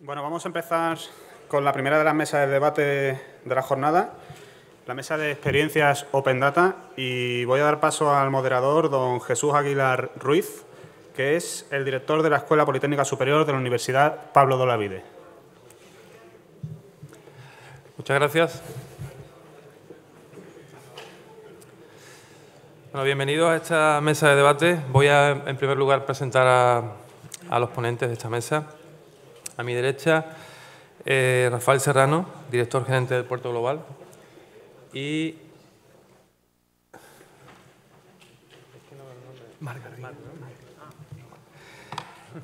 Bueno, vamos a empezar con la primera de las mesas de debate de la jornada, la mesa de experiencias Open Data, y voy a dar paso al moderador, don Jesús Aguilar Ruiz, que es el director de la Escuela Politécnica Superior de la Universidad Pablo Dolavide. Muchas gracias. Bueno, bienvenidos a esta mesa de debate. Voy a, en primer lugar, presentar a, a los ponentes de esta mesa. A mi derecha, eh, Rafael Serrano, director gerente del Puerto Global. Y...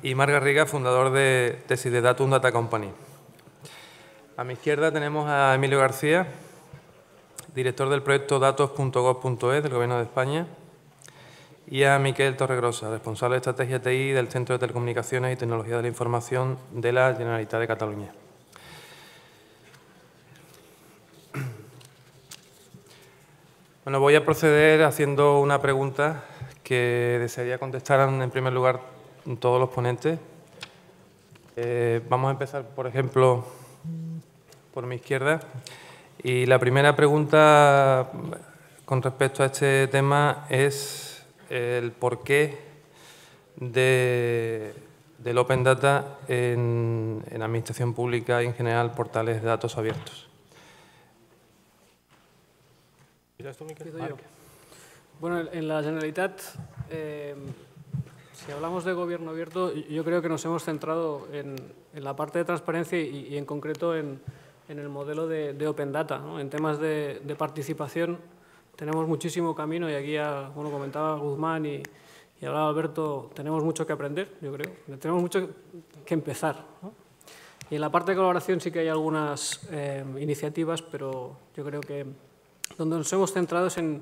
Y Mar Garriga, fundador de Tesis de Datum Data Company. A mi izquierda tenemos a Emilio García, director del proyecto datos.gov.es del Gobierno de España, y a Miquel Torregrosa, responsable de Estrategia TI del Centro de Telecomunicaciones y Tecnología de la Información de la Generalitat de Cataluña. Bueno, voy a proceder haciendo una pregunta que desearía contestar en primer lugar todos los ponentes. Eh, vamos a empezar, por ejemplo, por mi izquierda. Y la primera pregunta con respecto a este tema es el porqué de, del Open Data en, en Administración Pública y en general portales de datos abiertos. Bueno, en la Generalitat, eh, si hablamos de gobierno abierto, yo creo que nos hemos centrado en, en la parte de transparencia y, y en concreto en, en, el modelo de, de Open Data. ¿no? En temas de, de, participación tenemos muchísimo camino y aquí, ya, bueno, comentaba Guzmán y, y hablaba Alberto, tenemos mucho que aprender, yo creo. Tenemos mucho que empezar. ¿no? Y en la parte de colaboración sí que hay algunas eh, iniciativas, pero yo creo que donde nos hemos centrado es en,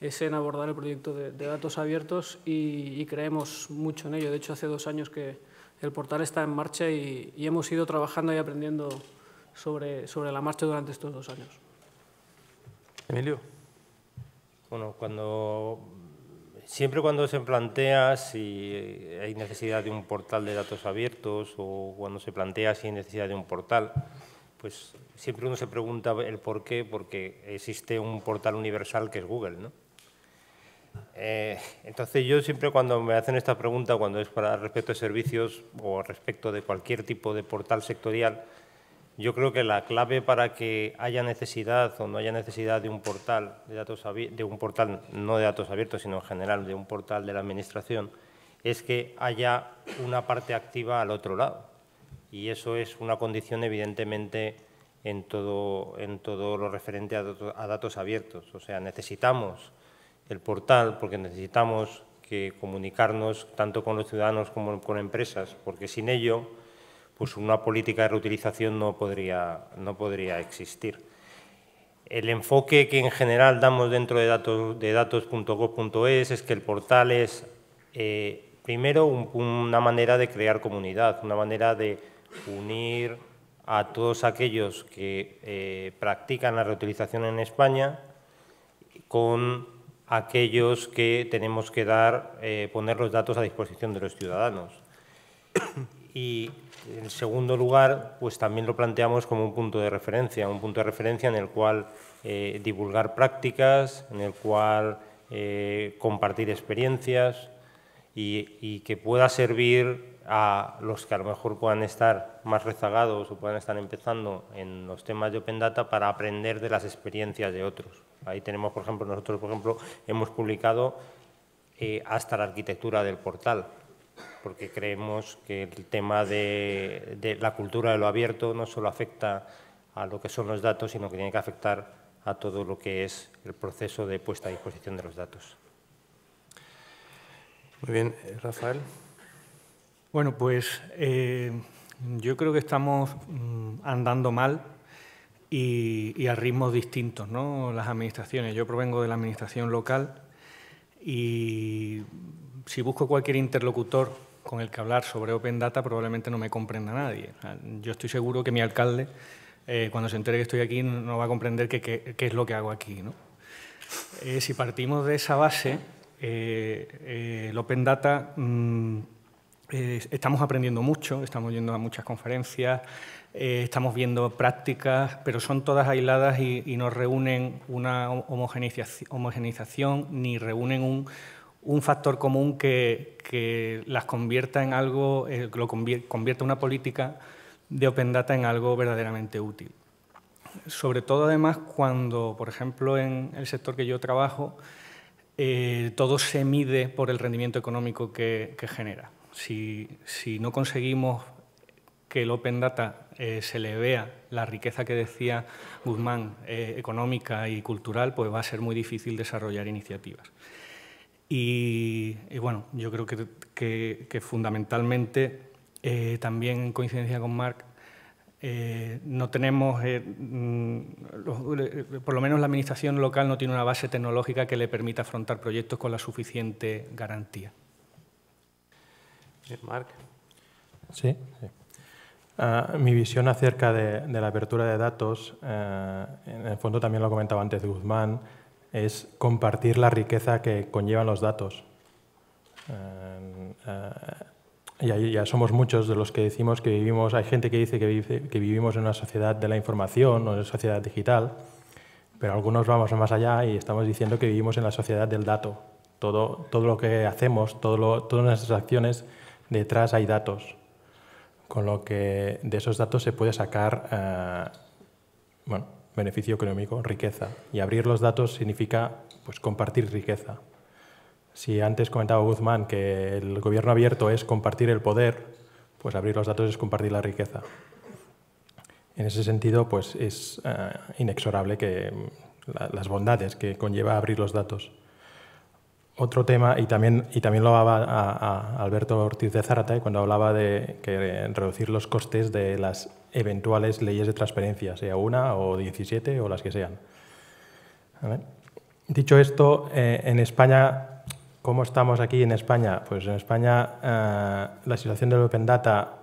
es en abordar el proyecto de, de datos abiertos y, y, creemos mucho en ello. De hecho, hace dos años que el portal está en marcha y, y hemos ido trabajando y aprendiendo sobre, sobre, la marcha durante estos dos años. Emilio. Bueno, cuando siempre cuando se plantea si hay necesidad de un portal de datos abiertos o cuando se plantea si hay necesidad de un portal, pues siempre uno se pregunta el por qué, porque existe un portal universal que es Google, ¿no? Eh, entonces yo siempre cuando me hacen esta pregunta, cuando es para respecto de servicios o respecto de cualquier tipo de portal sectorial, yo creo que la clave para que haya necesidad o no haya necesidad de un portal de datos de un portal no de datos abiertos, sino en general de un portal de la administración, es que haya una parte activa al otro lado y eso es una condición evidentemente en todo, en todo lo referente a a datos abiertos. O sea, necesitamos el portal porque necesitamos que comunicarnos tanto con los ciudadanos como con empresas, porque sin ello pues una política de reutilización no podría, no podría existir. El enfoque que en general damos dentro de datos de datos.gov.es es que el portal es, eh, primero, un, una manera de crear comunidad, una manera de unir a todos aquellos que eh, practican la reutilización en España con aquellos que tenemos que dar, eh, poner los datos a disposición de los ciudadanos. Y en segundo lugar, pues también lo planteamos como un punto de referencia, un punto de referencia en el cual eh, divulgar prácticas, en el cual eh, compartir experiencias y, que pueda servir a los que a lo mejor puedan estar más rezagados o puedan estar empezando en los temas de Open Data para aprender de las experiencias de otros. Ahí tenemos, por ejemplo, nosotros, por ejemplo, hemos publicado eh, hasta la arquitectura del portal, porque creemos que el tema de, de, la cultura de lo abierto no solo afecta a lo que son los datos, sino que tiene que afectar a todo lo que es el proceso de puesta a disposición de los datos. Muy bien, Rafael. Bueno, pues eh, yo creo que estamos mm, andando mal y, y, a ritmos distintos, ¿no? Las administraciones. Yo provengo de la administración local y si busco cualquier interlocutor con el que hablar sobre Open Data, probablemente no me comprenda nadie. Yo estoy seguro que mi alcalde, eh, cuando se entere que estoy aquí, no va a comprender qué, es lo que hago aquí. ¿no? Eh, si partimos de esa base, eh, el Open Data mmm, estamos aprendiendo mucho, estamos yendo a muchas conferencias, estamos viendo prácticas, pero son todas aisladas y, no reúnen una homogeneización, ni reúnen un, factor común que, las convierta en algo, eh, lo convierta una política de Open Data en algo verdaderamente útil. Sobre todo, además, cuando, por ejemplo, en el sector que yo trabajo, eh, todo se mide por el rendimiento económico que, genera. Si, no conseguimos que el Open Data eh, se le vea la riqueza que decía Guzmán, eh, económica y cultural, pues va a ser muy difícil desarrollar iniciativas. Y, bueno, yo creo que, fundamentalmente, también en coincidencia con Marc, eh, no tenemos, eh, mm, eh, por lo menos la administración local no tiene una base tecnológica que le permita afrontar proyectos con la suficiente garantía. Marc. Sí. Ah, mi visión acerca de, la apertura de datos, en el fondo también lo comentaba antes Guzmán, es compartir la riqueza que conllevan los datos. Y ahí ya somos muchos de los que decimos que vivimos, hay gente que dice que, que vivimos en una sociedad de la información o en una sociedad digital, pero algunos vamos más allá y estamos diciendo que vivimos en la sociedad del dato. Todo, todo lo que hacemos, todo todas nuestras acciones, detrás hay datos. Con lo que de esos datos se puede sacar eh, bueno, beneficio económico, riqueza. Y abrir los datos significa pues, compartir riqueza. Si antes comentaba Guzmán que el gobierno abierto es compartir el poder, pues abrir los datos es compartir la riqueza. En ese sentido, pues es eh, inexorable que mm, las bondades que conlleva abrir los datos. Otro tema, y también, y también lo hablaba Alberto Ortiz de Zárate cuando hablaba de que reducir los costes de las eventuales leyes de transparencia, sea una o 17 o las que sean. Dicho esto, eh, en España ¿Cómo estamos aquí en España? Pues en España eh, la situación del Open Data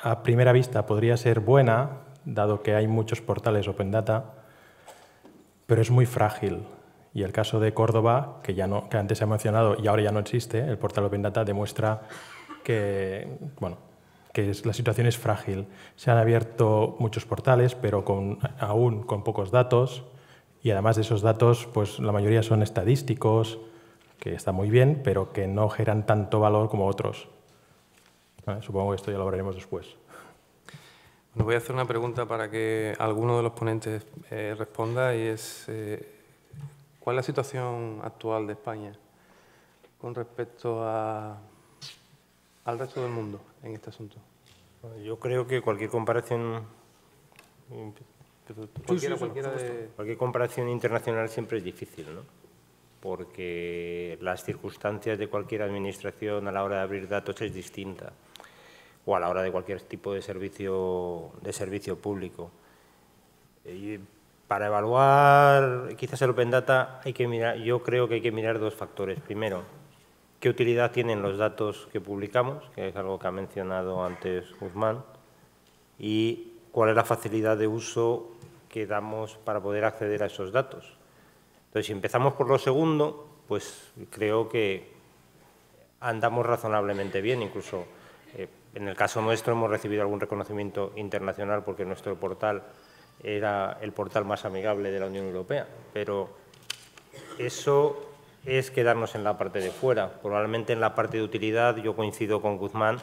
a primera vista podría ser buena, dado que hay muchos portales Open Data, pero es muy frágil. Y el caso de Córdoba, que, ya no, que antes se ha mencionado y ahora ya no existe, el portal Open Data demuestra que, bueno, que la situación es frágil. Se han abierto muchos portales, pero con, aún con pocos datos, y además de esos datos, pues la mayoría son estadísticos, que está muy bien, pero que no generan tanto valor como otros. supongo que esto ya lo veremos después. Bueno, voy a hacer una pregunta para que alguno de los ponentes eh, responda y es eh, ¿cuál es la situación actual de España con respecto a, al resto del mundo en este asunto? Yo creo que cualquier comparación cualquier comparación internacional siempre es difícil, ¿no? porque las circunstancias de cualquier administración a la hora de abrir datos es distinta o a la hora de cualquier tipo de servicio, de servicio público. Y para evaluar quizás el Open Data hay que mirar, yo creo que hay que mirar dos factores. Primero, qué utilidad tienen los datos que publicamos, que es algo que ha mencionado antes Guzmán, y cuál es la facilidad de uso que damos para poder acceder a esos datos. Entonces, si empezamos por lo segundo, pues creo que andamos razonablemente bien, incluso eh, en el caso nuestro hemos recibido algún reconocimiento internacional porque nuestro portal era el portal más amigable de la Unión Europea, pero eso es quedarnos en la parte de fuera. Probablemente en la parte de utilidad yo coincido con Guzmán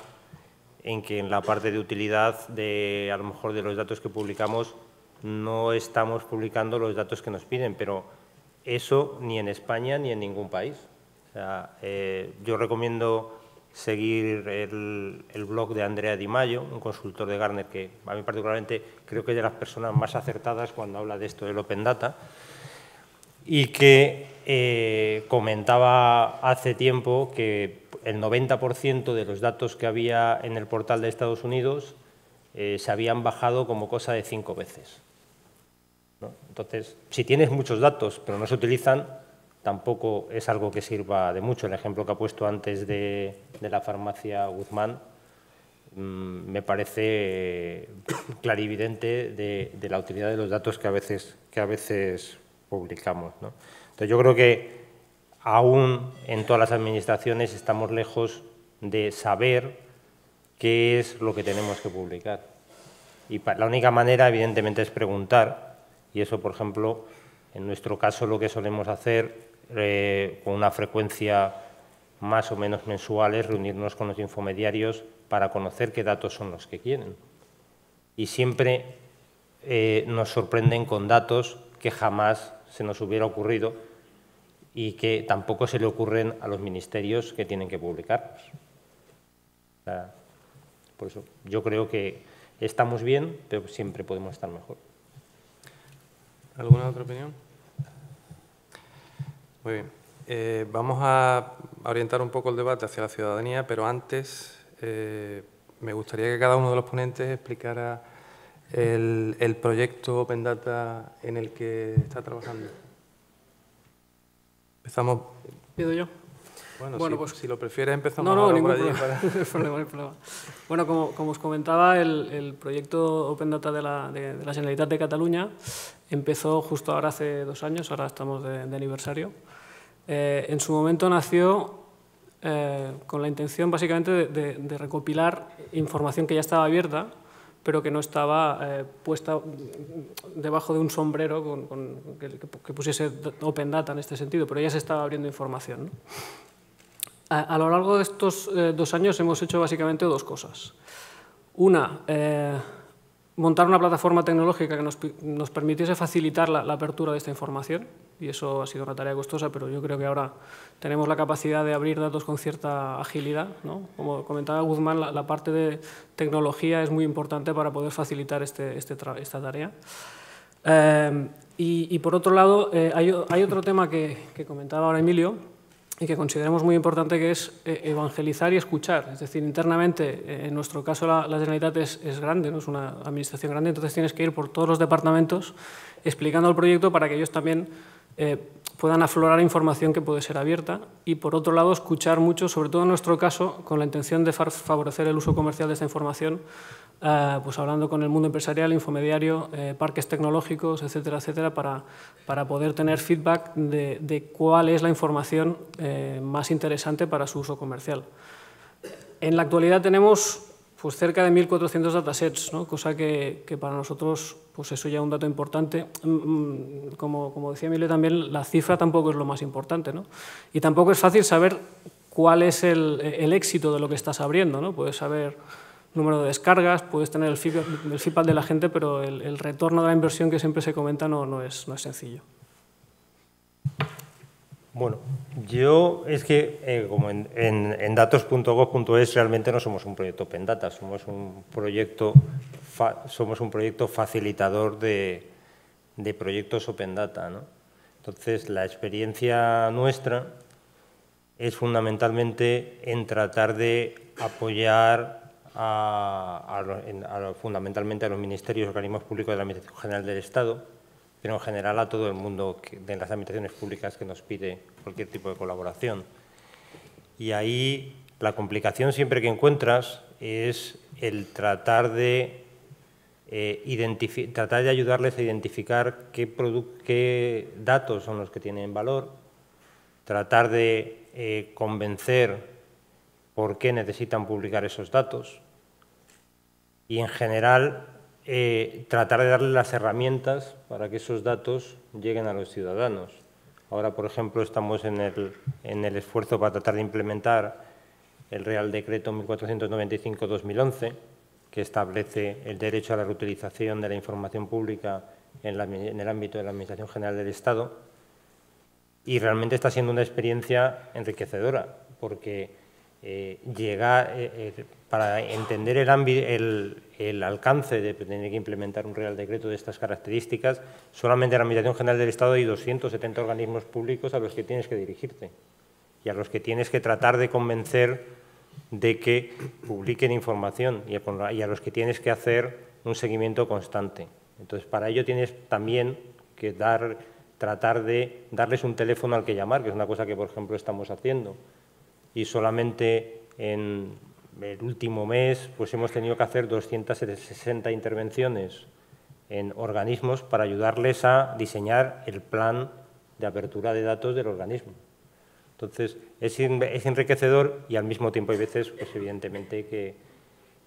en que en la parte de utilidad de a lo mejor de los datos que publicamos no estamos publicando los datos que nos piden, pero eso ni en España ni en ningún país. Eh, yo recomiendo seguir el, blog de Andrea Di Maio, un consultor de Garner que a mí particularmente creo que es de las personas más acertadas cuando habla de esto del Open Data y que eh, comentaba hace tiempo que el 90% de los datos que había en el portal de Estados Unidos eh, se habían bajado como cosa de cinco veces. Entonces, si tienes muchos datos pero no se utilizan, tampoco es algo que sirva de mucho. El ejemplo que ha puesto antes de, la farmacia Guzmán mm, me parece clarividente de, la utilidad de los datos que a veces, que a veces publicamos. Entonces, yo creo que aún en todas las administraciones estamos lejos de saber qué es lo que tenemos que publicar. Y la única manera, evidentemente, es preguntar, y eso, por ejemplo, en nuestro caso lo que solemos hacer eh, con una frecuencia más o menos mensual es reunirnos con los infomediarios para conocer qué datos son los que quieren. Y siempre eh, nos sorprenden con datos que jamás se nos hubiera ocurrido y que tampoco se le ocurren a los ministerios que tienen que publicarlos. por eso yo creo que estamos bien, pero siempre podemos estar mejor. ¿Alguna otra opinión? Muy bien. Eh, vamos a orientar un poco el debate hacia la ciudadanía, pero antes eh, me gustaría que cada uno de los ponentes explicara el, el proyecto Open Data en el que está trabajando. Empezamos. ¿Pido yo? Bueno, si, pues, si lo prefieres empezamos no, no, ahora ningún por allí problema. para- problema, no problema. Bueno, como, como os comentaba, el, el proyecto Open Data de la, de, de la Generalitat de Cataluña empezó justo ahora hace dos años, ahora estamos de, de aniversario. Eh, en su momento nació eh, con la intención básicamente de recopilar información que ya estaba abierta, pero que no estaba eh, puesta debajo de un sombrero con, que, pusiese Open Data en este sentido, pero ya se estaba abriendo información. a lo largo de estos eh, dos años hemos hecho básicamente dos cosas. Una, eh, montar una plataforma tecnológica que nos, nos permitiese facilitar la, apertura de esta información, y eso ha sido una tarea costosa, pero yo creo que ahora tenemos la capacidad de abrir datos con cierta agilidad. ¿no? Como comentaba Guzmán, la, parte de tecnología es muy importante para poder facilitar este, este esta tarea. Eh, y, y por otro lado, eh, hay, hay otro tema que, que comentaba ahora Emilio y que consideramos muy importante, que es eh, evangelizar y escuchar. Es decir, internamente, eh, en nuestro caso la, la Generalitat es, es grande, ¿no? es una administración grande, entonces tienes que ir por todos los departamentos explicando el proyecto para que ellos también eh, puedan aflorar información que puede ser abierta y, por otro lado, escuchar mucho, sobre todo en nuestro caso, con la intención de favorecer el uso comercial de esta información, eh, pues hablando con el mundo empresarial, infomediario, eh, parques tecnológicos, etcétera, etcétera, para, para poder tener feedback de, de cuál es la información eh, más interesante para su uso comercial. En la actualidad tenemos pues, cerca de 1.400 datasets, cosa que, para nosotros pues eso ya es un dato importante. Mm, mm, Como, decía Emilio también, la cifra tampoco es lo más importante. ¿no? Y tampoco es fácil saber cuál es el, el éxito de lo que estás abriendo. ¿no? Puedes saber número de descargas, puedes tener el feedback, el feedback de la gente, pero el, el retorno de la inversión que siempre se comenta no, no, es, no es sencillo. Bueno, yo es que eh, como en, en, datos.gov.es realmente no somos un proyecto Open Data, somos un proyecto, fa- somos un proyecto facilitador de, de proyectos Open Data. ¿no? Entonces, la experiencia nuestra es fundamentalmente en tratar de apoyar a, a fundamentalmente a los ministerios y organismos públicos de la Administración General del Estado, pero en general a todo el mundo de las administraciones públicas que nos pide cualquier tipo de colaboración. Y ahí la complicación siempre que encuentras es el tratar de, eh, tratar de ayudarles a identificar qué datos son los que tienen valor, tratar de eh, convencer por qué necesitan publicar esos datos y, en general, eh, tratar de darle las herramientas para que esos datos lleguen a los ciudadanos. Ahora, por ejemplo, estamos en el, en el esfuerzo para tratar de implementar el Real Decreto 1495-2011, que establece el derecho a la reutilización de la información pública en, el ámbito de la Administración General del Estado. Y realmente está siendo una experiencia enriquecedora, porque eh, llega, eh, eh, para entender el, el- el alcance de tener que implementar un Real Decreto de estas características, solamente en la Administración General del Estado hay 270 organismos públicos a los que tienes que dirigirte y a los que tienes que tratar de convencer de que publiquen información y a, los que tienes que hacer un seguimiento constante. Entonces, para ello tienes también que dar, tratar de darles un teléfono al que llamar, que es una cosa que, por ejemplo, estamos haciendo. Y solamente en el último mes pues hemos tenido que hacer 260 intervenciones en organismos para ayudarles a diseñar el plan de apertura de datos del organismo. Entonces, es, es enriquecedor y al mismo tiempo hay veces, pues evidentemente, que,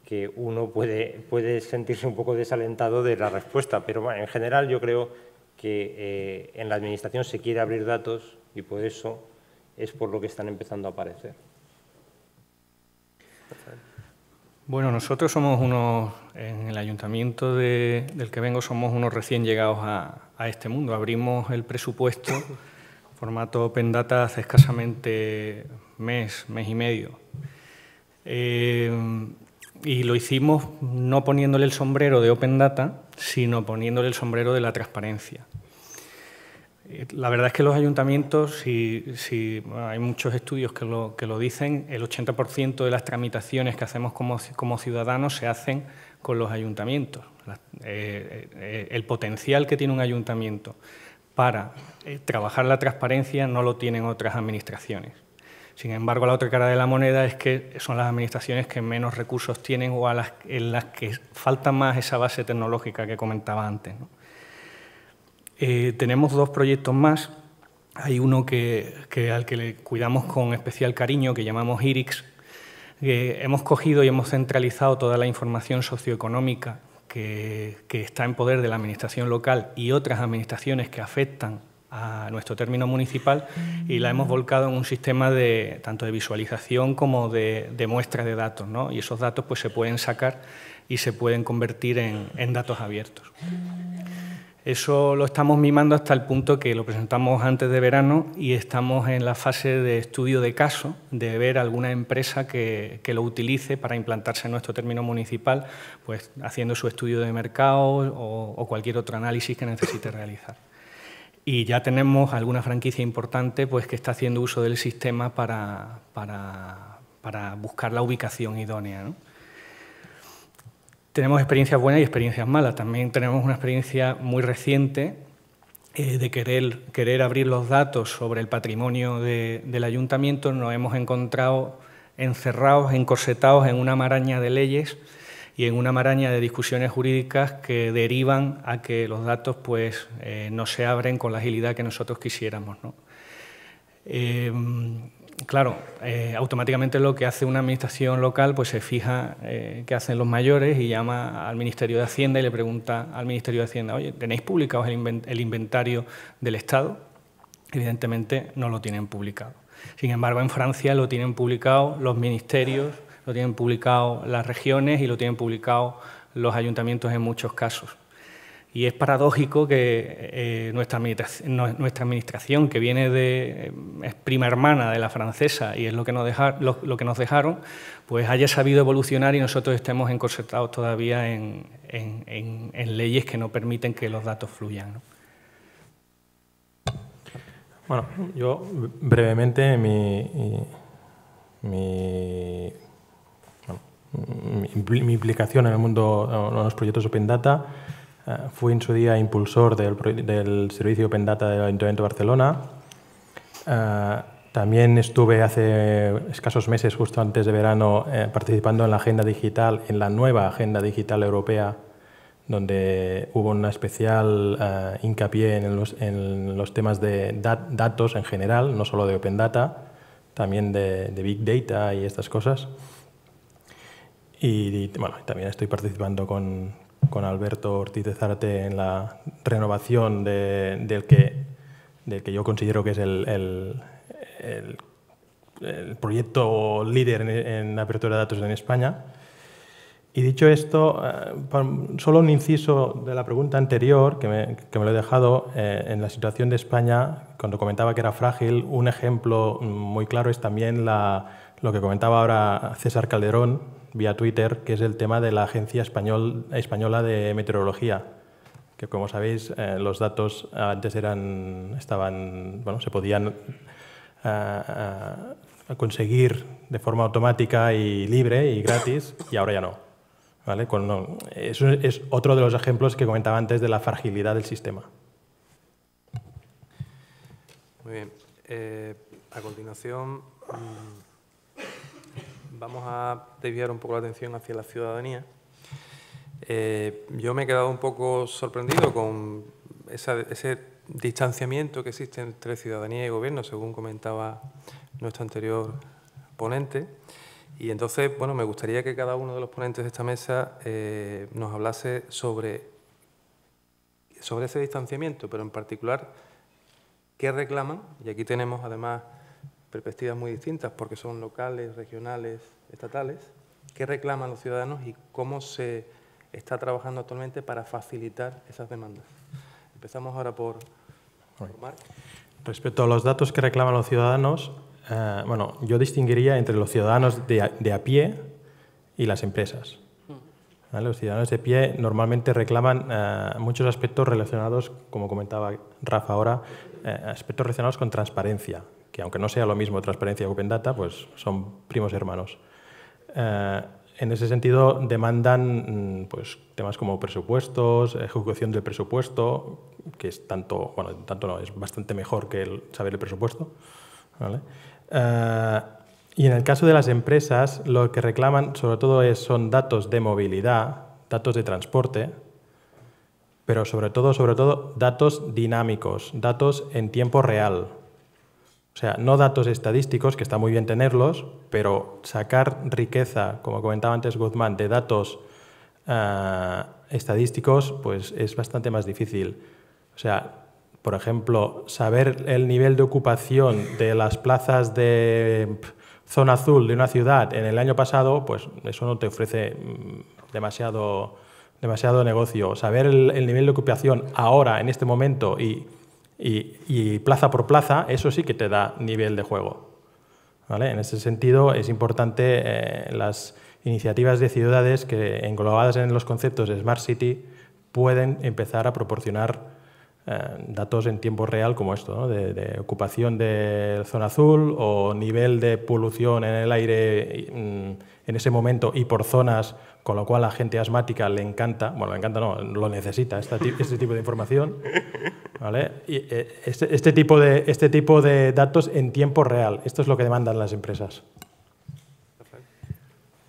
que uno puede, puede sentirse un poco desalentado de la respuesta, pero en general yo creo que eh, en la Administración se quiere abrir datos y por eso es por lo que están empezando a aparecer. Bueno, nosotros somos unos, en el ayuntamiento del que vengo, somos unos recién llegados a, este mundo. Abrimos el presupuesto, formato Open Data, hace escasamente mes, mes y medio. Eh, y lo hicimos no poniéndole el sombrero de Open Data, sino poniéndole el sombrero de la transparencia. Eh, la verdad es que los ayuntamientos, si, hay muchos estudios que lo, dicen, el 80% de las tramitaciones que hacemos como, ciudadanos se hacen con los ayuntamientos. Eh, eh, el potencial que tiene un ayuntamiento para trabajar la transparencia no lo tienen otras administraciones. Sin embargo, la otra cara de la moneda es que son las administraciones que menos recursos tienen o las, en las que falta más esa base tecnológica que comentaba antes. Eh, tenemos dos proyectos más. Hay uno que, al que le cuidamos con especial cariño, que llamamos IRIX. hemos cogido y hemos centralizado toda la información socioeconómica que, está en poder de la Administración local y otras administraciones que afectan a nuestro término municipal y la hemos volcado en un sistema de, tanto de visualización como de, muestra de datos. Y esos datos pues, se pueden sacar y se pueden convertir en datos abiertos. Eso lo estamos mimando hasta el punto que lo presentamos antes de verano y estamos en la fase de estudio de caso, de ver alguna empresa que, lo utilice para implantarse en nuestro término municipal, pues haciendo su estudio de mercado o, cualquier otro análisis que necesite realizar. Y ya tenemos alguna franquicia importante pues, que está haciendo uso del sistema para, para buscar la ubicación idónea. Tenemos experiencias buenas y experiencias malas. También tenemos una experiencia muy reciente eh, de querer, querer abrir los datos sobre el patrimonio del ayuntamiento. Nos hemos encontrado encerrados, encorsetados en una maraña de leyes y en una maraña de discusiones jurídicas que derivan a que los datos pues, eh, no se abren con la agilidad que nosotros quisiéramos. ¿no? Eh, claro, eh, automáticamente lo que hace una administración local pues se fija eh, qué hacen los mayores y llama al Ministerio de Hacienda y le pregunta al Ministerio de Hacienda, oye, ¿tenéis publicado el inventario del Estado? Evidentemente no lo tienen publicado. Sin embargo, en Francia lo tienen publicado los ministerios, lo tienen publicado las regiones y lo tienen publicado los ayuntamientos en muchos casos. Y es paradójico que eh, nuestra, administración, que viene de, es prima hermana de la francesa y es lo que, nos dejaron, pues haya sabido evolucionar y nosotros estemos encorsetados todavía en, leyes que no permiten que los datos fluyan. Bueno, yo brevemente mi, mi, mi, implicación en el mundo, en los proyectos Open Data, eh, fui en su día impulsor del, servicio Open Data del Ayuntamiento de Barcelona. Eh, también estuve hace escasos meses, justo antes de verano, eh, participando en la agenda digital, en la nueva agenda digital europea, donde hubo una especial hincapié en los, temas de datos en general, no solo de Open Data, también de, Big Data y estas cosas. Y, bueno, también estoy participando con, con Alberto Ortiz de Zárate en la renovación del, que, del que yo considero que es el, el, proyecto líder en, apertura de datos en España. Y dicho esto, eh, solo un inciso de la pregunta anterior, que me, que me lo he dejado, eh, en la situación de España, cuando comentaba que era frágil, un ejemplo muy claro es también la, lo que comentaba ahora César Calderón, vía Twitter, que es el tema de la Agencia Español, Española de Meteorología, que como sabéis eh, los datos antes eran, estaban, bueno, se podían eh, eh, conseguir de forma automática y libre y gratis y ahora ya no. ¿vale? Eso es otro de los ejemplos que comentaba antes de la fragilidad del sistema. Muy bien. a continuación... Mm, vamos a desviar un poco la atención hacia la ciudadanía. Eh, yo me he quedado un poco sorprendido con ese distanciamiento que existe entre ciudadanía y gobierno, según comentaba nuestro anterior ponente. Y entonces, bueno, me gustaría que cada uno de los ponentes de esta mesa eh, nos hablase sobre, sobre ese distanciamiento, pero en particular, qué reclaman, y aquí tenemos además perspectivas muy distintas porque son locales, regionales, estatales, qué reclaman los ciudadanos y cómo se está trabajando actualmente para facilitar esas demandas. Empezamos ahora por, por Marc. Respecto a los datos que reclaman los ciudadanos, eh, bueno, yo distinguiría entre los ciudadanos de a, de a pie y las empresas. ¿Vale? Los ciudadanos de pie normalmente reclaman eh, muchos aspectos relacionados, como comentaba Rafa ahora, eh, aspectos relacionados con transparencia, que aunque no sea lo mismo transparencia y Open Data, pues son primos hermanos. Eh, en ese sentido, demandan mm, pues, temas como presupuestos, ejecución del presupuesto, que es tanto, bueno, tanto no, es bastante mejor que el saber el presupuesto. ¿vale? Eh, y en el caso de las empresas, lo que reclaman sobre todo es, son datos de movilidad, datos de transporte, pero sobre todo, sobre todo, datos dinámicos, datos en tiempo real. O sea, no datos estadísticos, que está muy bien tenerlos, pero sacar riqueza, como comentaba antes Guzmán, de datos uh, estadísticos, pues es bastante más difícil. O sea, por ejemplo, saber el nivel de ocupación de las plazas de zona azul de una ciudad en el año pasado, pues eso no te ofrece mm, demasiado, demasiado negocio. Saber el, el nivel de ocupación ahora, en este momento, y y, plaza por plaza, eso sí que te da nivel de juego. ¿vale? En ese sentido, es importante eh, las iniciativas de ciudades que, englobadas en los conceptos de Smart City, pueden empezar a proporcionar eh, datos en tiempo real como esto, de, de, ocupación de zona azul o nivel de polución en el aire mm, en ese momento y por zonas, con lo cual a la gente asmática le encanta, bueno, le encanta no, lo necesita este tipo de información. ¿vale? Y, eh, este, este, tipo de, este tipo de datos en tiempo real, esto es lo que demandan las empresas.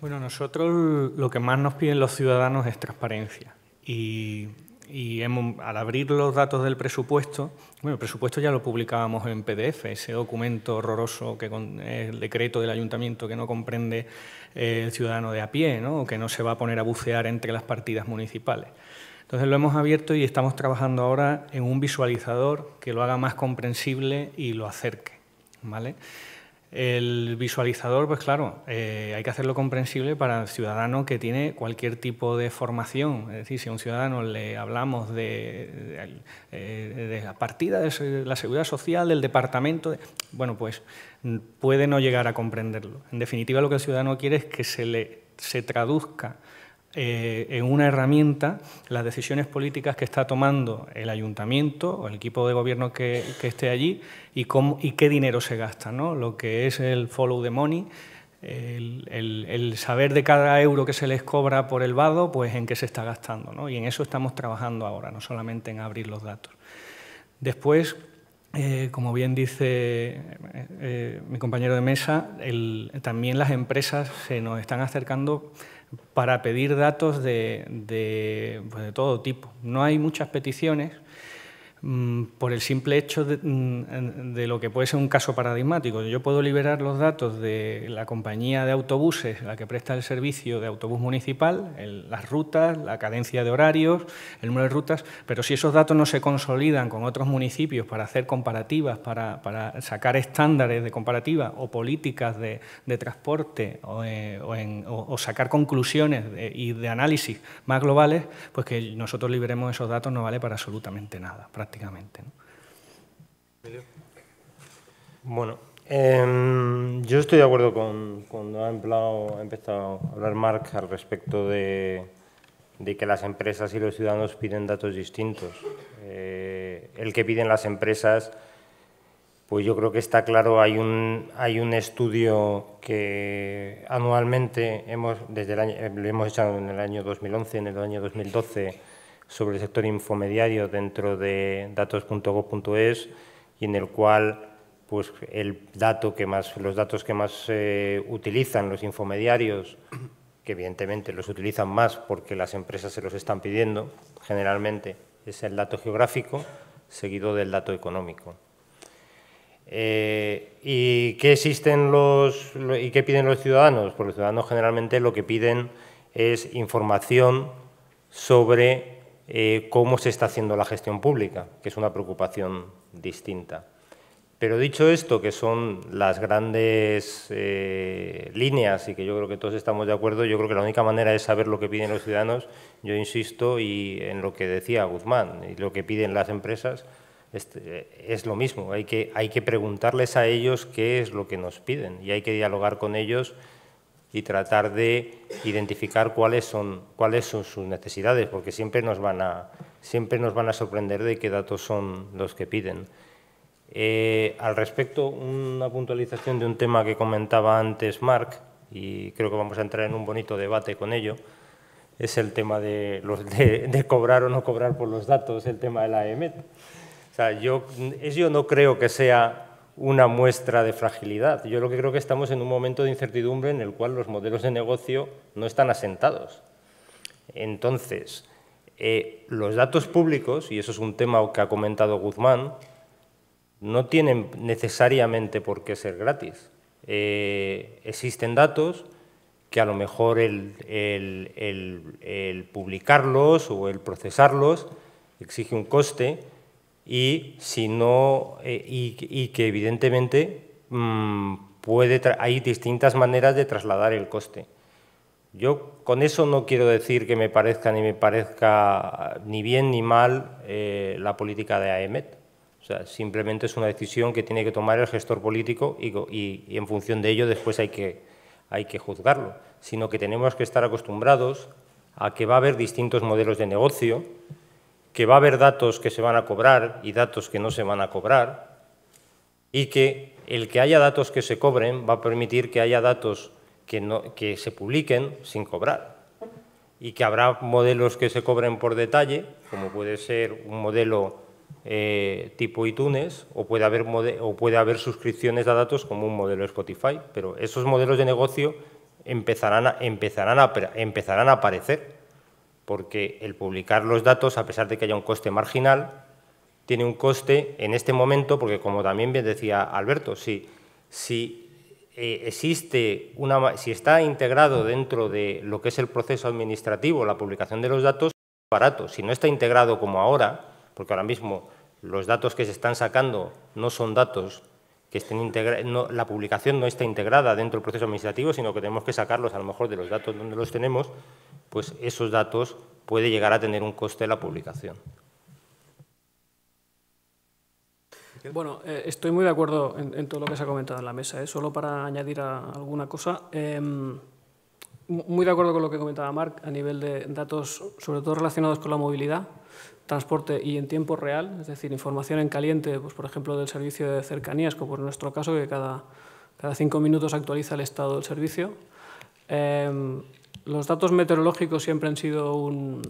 Bueno, nosotros lo que más nos piden los ciudadanos es transparencia. Y y hemos, al abrir los datos del presupuesto, bueno, el presupuesto ya lo publicábamos en PDF, ese documento horroroso que con, el decreto del ayuntamiento que no comprende eh, el ciudadano de a pie, ¿no? o que no se va a poner a bucear entre las partidas municipales. Entonces lo hemos abierto y estamos trabajando ahora en un visualizador que lo haga más comprensible y lo acerque. ¿vale? El visualizador, pues claro, eh, hay que hacerlo comprensible para el ciudadano que tiene cualquier tipo de formación. Es decir, si a un ciudadano le hablamos de, de, eh, de la partida de la seguridad social, del departamento, de, bueno, pues puede no llegar a comprenderlo. En definitiva, lo que el ciudadano quiere es que se le se traduzca eh, en una herramienta las decisiones políticas que está tomando el ayuntamiento o el equipo de gobierno que, esté allí y, cómo, y qué dinero se gasta, ¿no? lo que es el follow the money, el, el, el, saber de cada euro que se les cobra por el vado, pues en qué se está gastando. ¿no? Y en eso estamos trabajando ahora, no solamente en abrir los datos. Después, eh, como bien dice eh, mi compañero de mesa, el, también las empresas se nos están acercando para pedir datos de, de, pues de todo tipo. No hay muchas peticiones por el simple hecho de, mmm, de, lo que puede ser un caso paradigmático. Yo puedo liberar los datos de la compañía de autobuses, la que presta el servicio de autobús municipal, las rutas, la cadencia de horarios, el número de rutas, pero si esos datos no se consolidan con otros municipios para hacer comparativas, para, para sacar estándares de comparativa o políticas de, transporte o, eh, o, en, o, sacar conclusiones y de análisis más globales, pues que nosotros liberemos esos datos no vale para absolutamente nada prácticamente. ¿no? Bueno, eh, yo estoy de acuerdo con cuando ha, empezado a hablar Marc al respecto de, que las empresas y los ciudadanos piden datos distintos. Eh, el que piden las empresas, pues yo creo que está claro, hay un, hay un estudio que anualmente hemos, desde el año, lo hemos hecho en el año 2011, en el año 2012, sobre el sector infomediario dentro de datos.gov.es y en el cual pues el dato que más, los datos que más eh, utilizan los infomediarios, que evidentemente los utilizan más porque las empresas se los están pidiendo, generalmente es el dato geográfico seguido del dato económico. Eh, ¿Y qué existen los y qué piden los ciudadanos? Pues los ciudadanos generalmente lo que piden es información sobre eh, cómo se está haciendo la gestión pública, que es una preocupación distinta. Pero dicho esto, que son las grandes eh, líneas y que yo creo que todos estamos de acuerdo, yo creo que la única manera de saber lo que piden los ciudadanos, yo insisto y en lo que decía Guzmán y lo que piden las empresas, este, es, lo mismo. Hay que, hay que preguntarles a ellos qué es lo que nos piden y hay que dialogar con ellos y tratar de identificar cuáles son, cuáles son sus necesidades, porque siempre nos, van a, siempre nos van a sorprender de qué datos son los que piden. Eh, al respecto, una puntualización de un tema que comentaba antes Marc, y creo que vamos a entrar en un bonito debate con ello, es el tema de, los, de, cobrar o no cobrar por los datos, el tema de la EMET. O sea, yo, yo no creo que sea una muestra de fragilidad. Yo lo que creo que estamos en un momento de incertidumbre en el cual los modelos de negocio no están asentados. Entonces, eh, los datos públicos, y eso es un tema que ha comentado Guzmán, no tienen necesariamente por qué ser gratis. Eh, existen datos que a lo mejor el, publicarlos o el procesarlos exige un coste y, si no, eh, y, que evidentemente mm, puede hay distintas maneras de trasladar el coste. Yo con eso no quiero decir que me parezca ni me parezca ni bien ni mal eh, la política de AEMET sea, simplemente es una decisión que tiene que tomar el gestor político y, en función de ello después hay que, hay que juzgarlo, sino que tenemos que estar acostumbrados a que va a haber distintos modelos de negocio, que va a haber datos que se van a cobrar y datos que no se van a cobrar, y que el que haya datos que se cobren va a permitir que haya datos que, no, que se publiquen sin cobrar, y que habrá modelos que se cobren por detalle, como puede ser un modelo eh, tipo iTunes o puede, haber o puede haber suscripciones a datos como un modelo Spotify, pero esos modelos de negocio empezarán empezarán empezarán a aparecer, porque el publicar los datos, a pesar de que haya un coste marginal, tiene un coste en este momento, porque como también bien decía Alberto, si, eh, existe si está integrado dentro de lo que es el proceso administrativo, la publicación de los datos, es barato. Si no está integrado como ahora, porque ahora mismo los datos que se están sacando no son datos que estén integrados, la publicación no está integrada dentro del proceso administrativo, sino que tenemos que sacarlos a lo mejor de los datos donde los tenemos, pues esos datos puede llegar a tener un coste de la publicación. Bueno, eh, estoy muy de acuerdo en, todo lo que se ha comentado en la mesa. ¿eh? Solo para añadir alguna cosa. Em, muy de acuerdo con lo que comentaba Marc a nivel de datos, sobre todo relacionados con la movilidad transporte y en tiempo real, es decir, información en caliente, pues, por ejemplo, del servicio de cercanías, como en nuestro caso, que cada, cada cinco minutos actualiza el estado del servicio. Em, los datos meteorológicos siempre han sido un,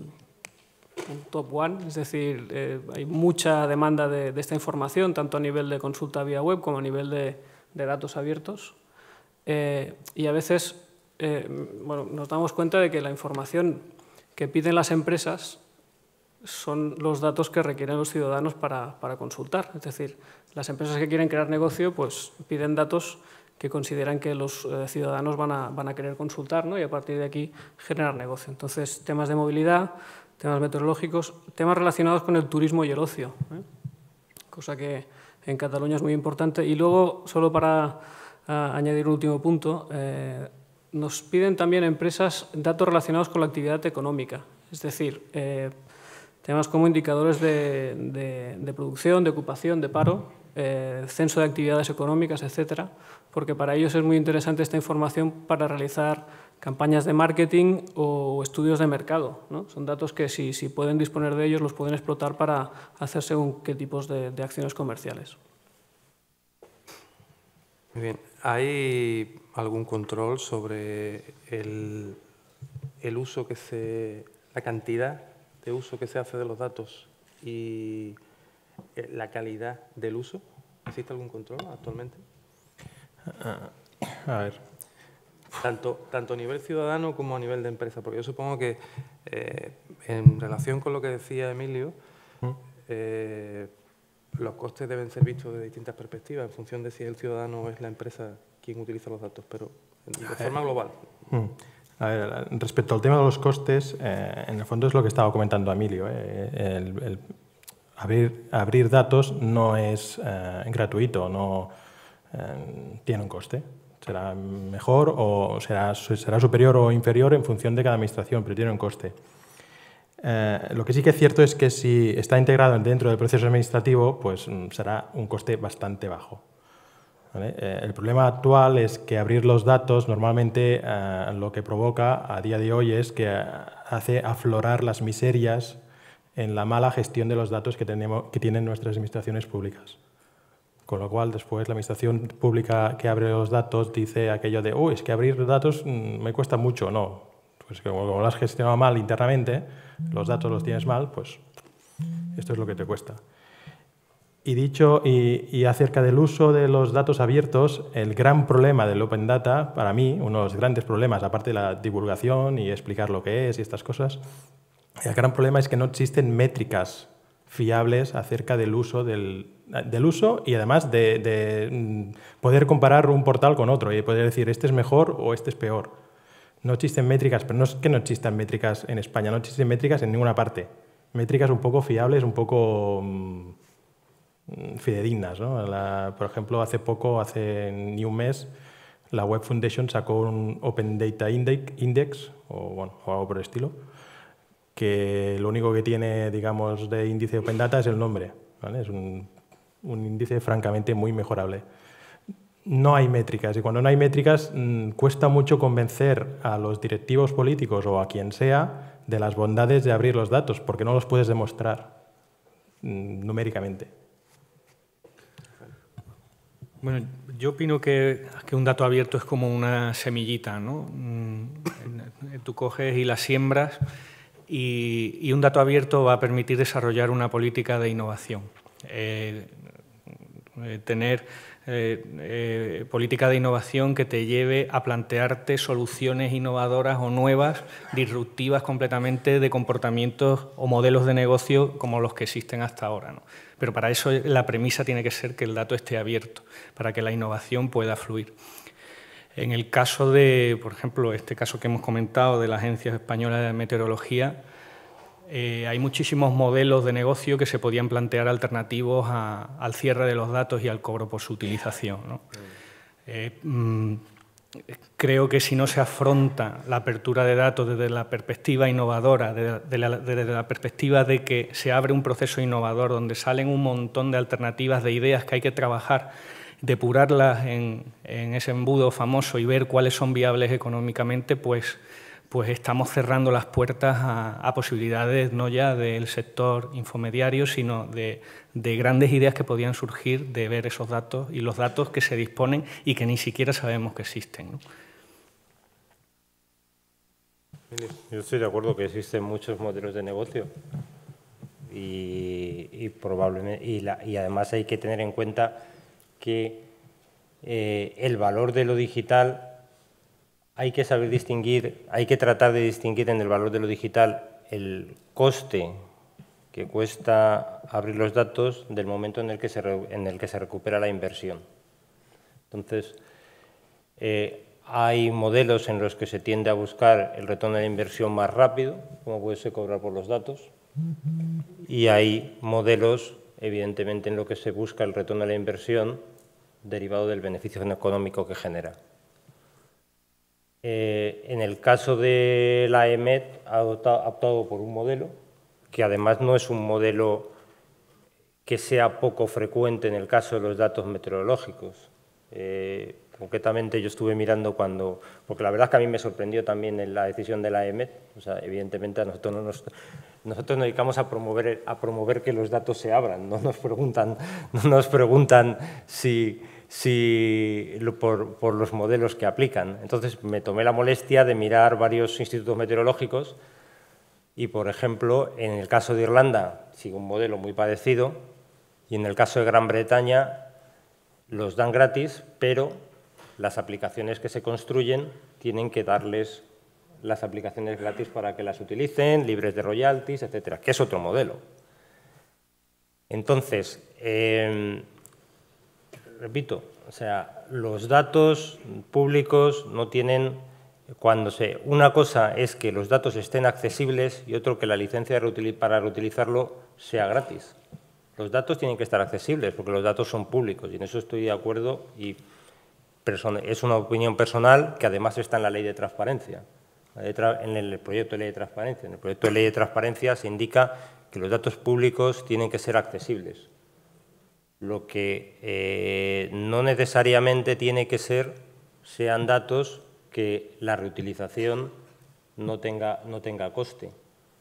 top one, es decir, eh, hay mucha demanda de, esta información, tanto a nivel de consulta vía web como a nivel de, datos abiertos. Eh, y a veces eh, bueno, nos damos cuenta de que la información que piden las empresas son los datos que requieren los ciudadanos para, consultar. Es decir, las empresas que quieren crear negocio pues, piden datos que consideran que los eh, ciudadanos van a, van a, querer consultar ¿no? y a partir de aquí generar negocio. Entonces, temas de movilidad, temas meteorológicos, temas relacionados con el turismo y el ocio, ¿eh? cosa que en Cataluña es muy importante. Y luego, solo para añadir un último punto, eh, nos piden también empresas datos relacionados con la actividad económica. Es decir, Temas como indicadores de, producción, de ocupación, de paro, eh, censo de actividades económicas, etcétera, porque para ellos es muy interesante esta información para realizar campañas de marketing o estudios de mercado. Son datos que si, pueden disponer de ellos los pueden explotar para hacer según qué tipos de, acciones comerciales. Muy bien. ¿Hay algún control sobre el, el uso que se... la cantidad de uso que se hace de los datos y eh, la calidad del uso? ¿Existe algún control actualmente? Ah, a ver. Tanto, tanto a nivel ciudadano como a nivel de empresa, porque yo supongo que eh, en relación con lo que decía Emilio, ¿Mm? eh, los costes deben ser vistos de distintas perspectivas, en función de si es el ciudadano o es la empresa quien utiliza los datos, pero de forma global. Mm. A ver, respecto al tema de los costes, eh, en el fondo es lo que estaba comentando Emilio. eh, el- el abrir, datos no es eh, gratuito, no eh, tiene un coste. Será mejor o será, será superior o inferior en función de cada administración, pero tiene un coste. Eh, lo que sí que es cierto es que si está integrado dentro del proceso administrativo, pues mm, será un coste bastante bajo. el problema actual es que abrir los datos normalmente lo que provoca a día de hoy es que hace aflorar las miserias en la mala gestión de los datos que, tenemos, que tienen nuestras administraciones públicas. Con lo cual, después la administración pública que abre los datos dice aquello de, uy, es que abrir datos mm, me cuesta mucho. No, pues como, como lo has gestionado mal internamente, los datos los tienes mal, pues esto es lo que te cuesta. Y dicho, y, y acerca del uso de los datos abiertos, el gran problema del Open Data, para mí, uno de los grandes problemas, aparte de la divulgación y explicar lo que es y estas cosas, el gran problema es que no existen métricas fiables acerca del uso del, uso y además de, mm, poder comparar un portal con otro y poder decir este es mejor o este es peor. No existen métricas, pero no es que no existan métricas en España, no existen métricas en ninguna parte. Métricas un poco fiables, un poco mm, fidedignas. ¿no? Por ejemplo, hace poco, hace ni un mes, la Web Foundation sacó un Open Data Index, Index o, bueno, o algo por el estilo, que lo único que tiene, digamos, de índice Open Data es el nombre. ¿vale? Es un, un índice francamente muy mejorable. No hay métricas y cuando no hay métricas mm, cuesta mucho convencer a los directivos políticos o a quien sea de las bondades de abrir los datos porque no los puedes demostrar mm, numéricamente. Bueno, yo opino que, que un dato abierto es como una semillita, ¿no? Mm, Tú coges y la siembras y, un dato abierto va a permitir desarrollar una política de innovación. Eh, eh, tener eh, eh, política de innovación que te lleve a plantearte soluciones innovadoras o nuevas, disruptivas completamente de comportamientos o modelos de negocio como los que existen hasta ahora. Pero para eso la premisa tiene que ser que el dato esté abierto, para que la innovación pueda fluir. En el caso de, por ejemplo, este caso que hemos comentado de la Agencia Española de Meteorología, eh, hay muchísimos modelos de negocio que se podían plantear alternativos a- al cierre de los datos y al cobro por su utilización. Eh, mm, creo que si no se afronta la apertura de datos desde la perspectiva innovadora, desde la perspectiva de que se abre un proceso innovador donde salen un montón de alternativas, de ideas que hay que trabajar, depurarlas en, en ese embudo famoso y ver cuáles son viables económicamente, pues, pues estamos cerrando las puertas a, posibilidades no ya del sector infomediario, sino de, de grandes ideas que podían surgir de ver esos datos y los datos que se disponen y que ni siquiera sabemos que existen. Yo estoy de acuerdo que existen muchos modelos de negocio y, y probablemente y además hay que tener en cuenta que eh, el valor de lo digital hay que saber distinguir, hay que tratar de distinguir en el valor de lo digital el coste que cuesta abrir los datos del momento en el que se, en el que se recupera la inversión. Entonces, eh, hay modelos en los que se tiende a buscar el retorno de la inversión más rápido, como puede ser cobrar por los datos, y hay modelos, evidentemente, en los que se busca el retorno de la inversión derivado del beneficio económico que genera. Eh, en el caso de la EMET ha optado por un modelo que además no es un modelo que sea poco frecuente en el caso de los datos meteorológicos. Eh, concretamente yo estuve mirando cuando, porque la verdad es que a mí me sorprendió también en la decisión de la EMET, o sea, evidentemente a nosotros no nos, nosotros nos dedicamos a promover, a promover que los datos se abran, no nos preguntan, no nos preguntan si, si por, por los modelos que aplican. Entonces me tomé la molestia de mirar varios institutos meteorológicos y, por ejemplo, en el caso de Irlanda sigue un modelo muy parecido y en el caso de Gran Bretaña los dan gratis, pero las aplicaciones que se construyen tienen que darles las aplicaciones gratis para que las utilicen, libres de royalties, etcétera, que es otro modelo. Entonces, eh, repito, o sea, los datos públicos no tienen cuando se una cosa es que los datos estén accesibles y otro que la licencia para reutilizarlo sea gratis. Los datos tienen que estar accesibles porque los datos son públicos y en eso estoy de acuerdo y es una opinión personal que además está en la ley de transparencia, en el proyecto de ley de transparencia. En el proyecto de ley de transparencia se indica que los datos públicos tienen que ser accesibles. Lo que eh, no necesariamente tiene que ser sean datos que la reutilización no tenga, no tenga coste.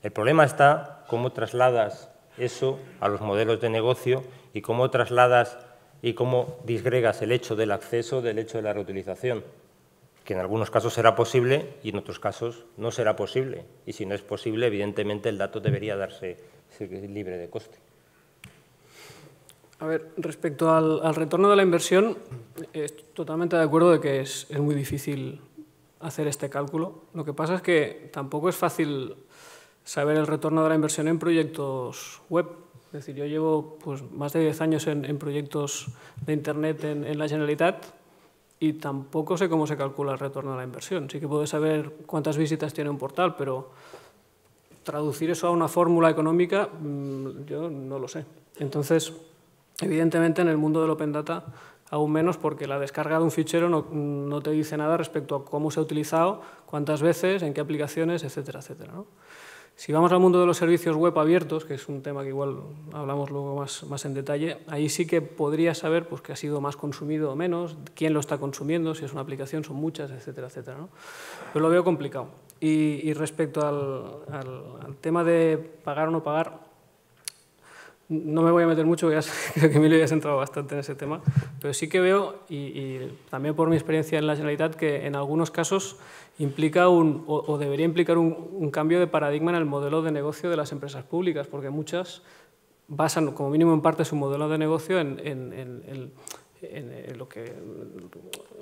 El problema está cómo trasladas eso a los modelos de negocio y cómo trasladas y cómo disgregas el hecho del acceso del hecho de la reutilización, que en algunos casos será posible y en otros casos no será posible. Y si no es posible, evidentemente el dato debería darse libre de coste. A ver, respecto al, retorno de la inversión, estoy totalmente de acuerdo de que es, es muy difícil hacer este cálculo. Lo que pasa es que tampoco es fácil saber el retorno de la inversión en proyectos web. Es decir, yo llevo pues, más de 10 años en, proyectos de Internet en, la Generalitat y tampoco sé cómo se calcula el retorno de la inversión. Sí que puedo saber cuántas visitas tiene un portal, pero traducir eso a una fórmula económica, mm, yo no lo sé. Entonces, evidentemente en el mundo del Open Data aún menos porque la descarga de un fichero no, te dice nada respecto a cómo se ha utilizado, cuántas veces, en qué aplicaciones, etcétera, etcétera. Si vamos al mundo de los servicios web abiertos, que es un tema que igual hablamos luego más, más en detalle, ahí sí que podría saber pues, que ha sido más consumido o menos, quién lo está consumiendo, si es una aplicación, son muchas, etcétera, etcétera. ¿no? Pero lo veo complicado. Y, respecto al tema de pagar o no pagar, no me voy a meter mucho, ya creo que Emilio ya has entrado bastante en ese tema, pero sí que veo, y, también por mi experiencia en la Generalitat, que en algunos casos implica un, o, debería implicar un, cambio de paradigma en el modelo de negocio de las empresas públicas, porque muchas basan, como mínimo en parte, su modelo de negocio en, en, lo que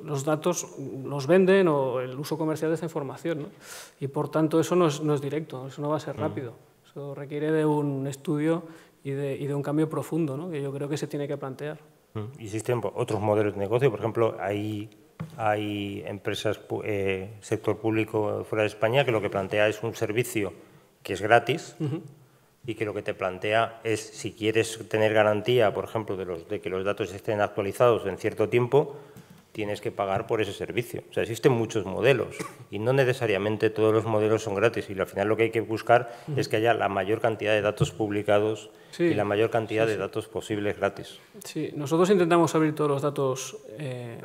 los datos los venden o el uso comercial de esa información. Y por tanto eso no es, no es directo, eso no va a ser mm. rápido. Eso requiere de un estudio y de, y de un cambio profundo, ¿no? que yo creo que se tiene que plantear. Mm. Existen otros modelos de negocio, por ejemplo, hay, hay empresas, eh, sector público fuera de España, que lo que plantea es un servicio que es gratis y que lo que te plantea es, si quieres tener garantía, por ejemplo, de, los, de que los datos estén actualizados en cierto tiempo, tienes que pagar por ese servicio. O sea, existen muchos modelos y no necesariamente todos los modelos son gratis y al final lo que hay que buscar es que haya la mayor cantidad de datos publicados y la mayor cantidad de datos posibles gratis. Sí, nosotros intentamos abrir todos los datos eh,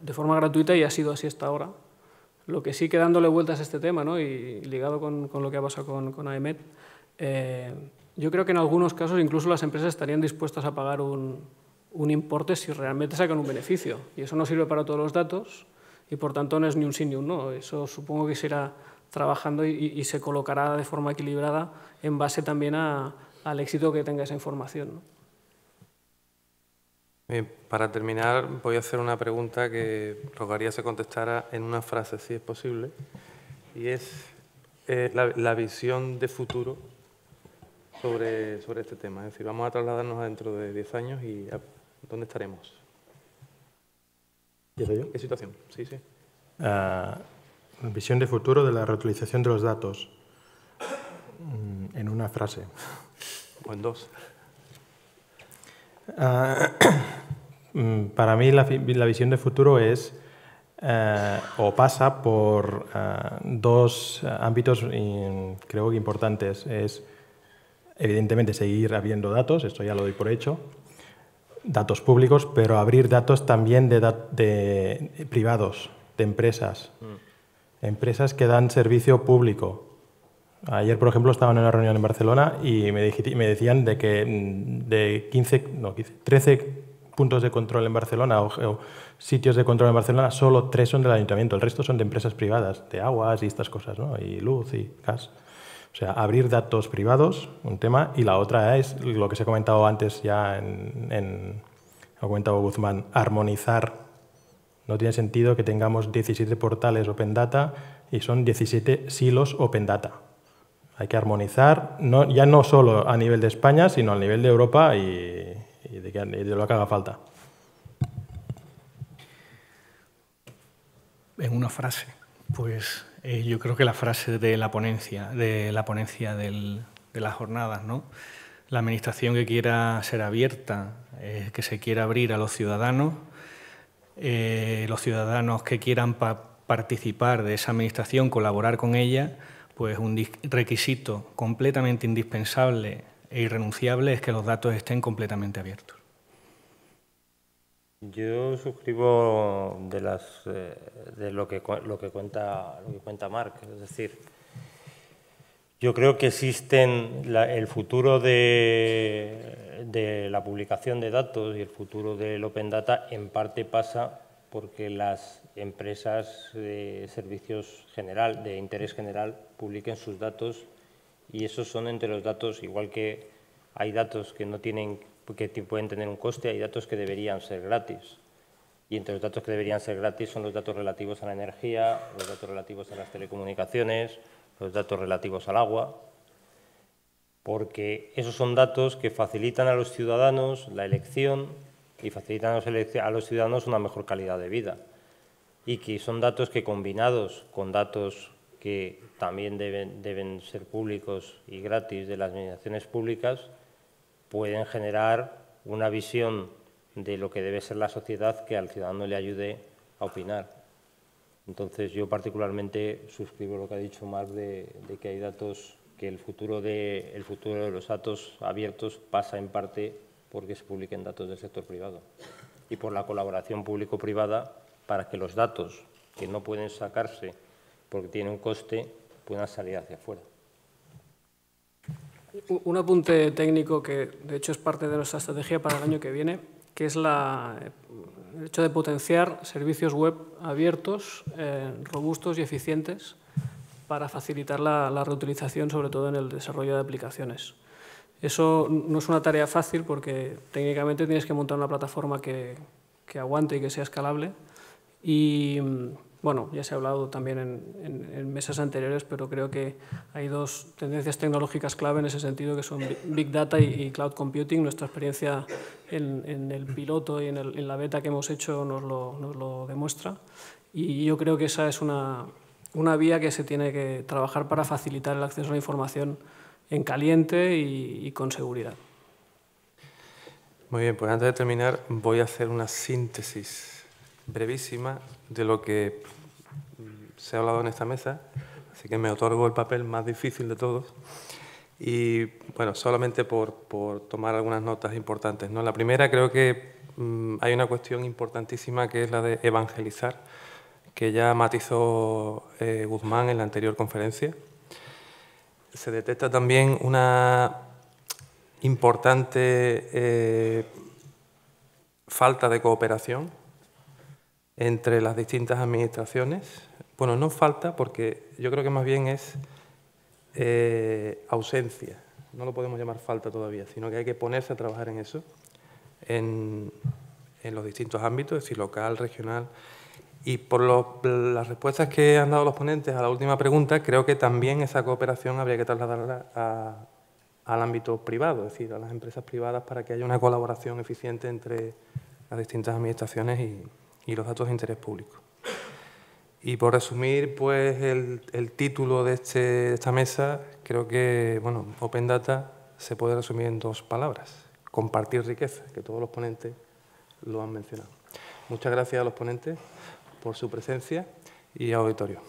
de forma gratuita y ha sido así hasta ahora. Lo que sí que dándole vueltas a este tema ¿no? y ligado con, con lo que ha pasado con, con AEMET, eh, yo creo que en algunos casos incluso las empresas estarían dispuestas a pagar un, un importe si realmente sacan un beneficio. Y eso no sirve para todos los datos y por tanto no es ni un sí ni un no. Eso supongo que se irá trabajando y, se colocará de forma equilibrada en base también al éxito que tenga esa información. Para terminar, voy a hacer una pregunta que rogaría se contestara en una frase, si es posible, y es eh, la, visión de futuro sobre, sobre este tema. Es decir, vamos a trasladarnos dentro de 10 años y ¿Dónde estaremos? ¿Qué situación? Sí, sí. Uh, visión de futuro de la reutilización de los datos. Mm, en una frase. O en dos. Uh, para mí la, la, visión de futuro es uh, o pasa por dos ámbitos creo que importantes. Es evidentemente seguir habiendo datos, esto ya lo doy por hecho, datos públicos, pero abrir datos también de, privados, de empresas. Mm. Empresas que dan servicio público. Ayer, por ejemplo, estaba en una reunión en Barcelona y me, decían de que mm, de 15, no, 13 puntos de control en Barcelona o, sitios de control en Barcelona, solo tres son del ayuntamiento, el resto son de empresas privadas, de aguas y estas cosas, ¿no? y luz y gas. O sea, abrir datos privados, un tema, y la otra es lo que se ha comentado antes ya en, en ha comentado Guzmán, armonizar. No tiene sentido que tengamos 17 portales Open Data y son 17 silos Open Data. Hay que armonizar, no, ya no solo a nivel de España, sino a nivel de Europa y, de, y de lo que haga falta. En una frase, pues eh, yo creo que la frase de la ponencia, de la ponencia de las jornadas, ¿no? La administración que quiera ser abierta, eh, que se quiera abrir a los ciudadanos, eh, los ciudadanos que quieran participar de esa administración, colaborar con ella, pues un requisito completamente indispensable e irrenunciable es que los datos estén completamente abiertos. Yo suscribo de, las, eh, de lo, que, lo, que cuenta, lo que cuenta Marc, es decir, yo creo que existen el futuro de, de, la publicación de datos y el futuro del Open Data en parte pasa porque las empresas de servicios general, de interés general, publiquen sus datos y esos son entre los datos, igual que hay datos que no tienen que pueden tener un coste, hay datos que deberían ser gratis. Y entre los datos que deberían ser gratis son los datos relativos a la energía, los datos relativos a las telecomunicaciones, los datos relativos al agua, porque esos son datos que facilitan a los ciudadanos la elección y facilitan a los ciudadanos una mejor calidad de vida. Y que son datos que combinados con datos que también deben, deben ser públicos y gratis de las administraciones públicas, pueden generar una visión de lo que debe ser la sociedad que al ciudadano le ayude a opinar. Entonces, yo particularmente suscribo lo que ha dicho Marc de, que hay datos, que el futuro, de, el futuro de los datos abiertos pasa en parte porque se publiquen datos del sector privado y por la colaboración público-privada para que los datos que no pueden sacarse porque tienen un coste puedan salir hacia afuera. Un apunte técnico que de hecho es parte de nuestra estrategia para el año que viene, que es el hecho de potenciar servicios web abiertos, eh, robustos y eficientes para facilitar la, la, reutilización, sobre todo en el desarrollo de aplicaciones. Eso no es una tarea fácil porque técnicamente tienes que montar una plataforma que, que aguante y que sea escalable y bueno, ya se ha hablado también en, mesas anteriores, pero creo que hay dos tendencias tecnológicas clave en ese sentido, que son Big Data y, Cloud Computing. Nuestra experiencia en, el piloto y en, la beta que hemos hecho nos lo, demuestra. Y yo creo que esa es una, vía que se tiene que trabajar para facilitar el acceso a la información en caliente y, y con seguridad. Muy bien, pues antes de terminar voy a hacer una síntesis brevísima de lo que se ha hablado en esta mesa, así que me otorgo el papel más difícil de todos. Y bueno, solamente por, por tomar algunas notas importantes. ¿no? La primera creo que mm, hay una cuestión importantísima que es la de evangelizar, que ya matizó eh, Guzmán en la anterior conferencia. Se detecta también una importante eh, falta de cooperación entre las distintas administraciones. Bueno, no falta porque yo creo que más bien es eh, ausencia. No lo podemos llamar falta todavía, sino que hay que ponerse a trabajar en eso, en, los distintos ámbitos, es decir, local, regional. Y por las respuestas que han dado los ponentes a la última pregunta, creo que también esa cooperación habría que trasladarla al ámbito privado, es decir, a las empresas privadas para que haya una colaboración eficiente entre las distintas administraciones y, y los datos de interés público. Y por resumir, pues el, título de, este, de, esta mesa, creo que, bueno, Open Data se puede resumir en dos palabras. Compartir riqueza, que todos los ponentes lo han mencionado. Muchas gracias a los ponentes por su presencia y auditorio.